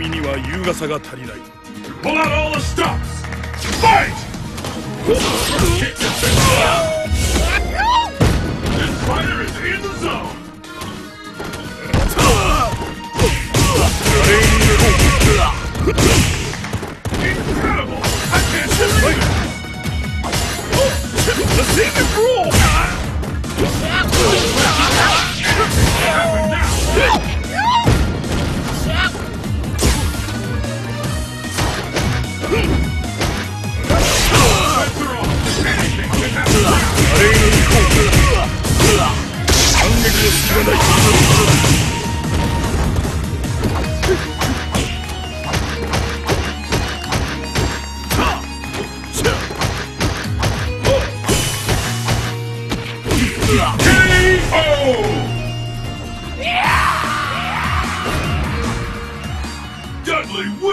君には優雅さが足りない Pull out all the stops! Fight! This fighter is in the zone! Incredible! I can't believe it! The secret rule! KO! Dudley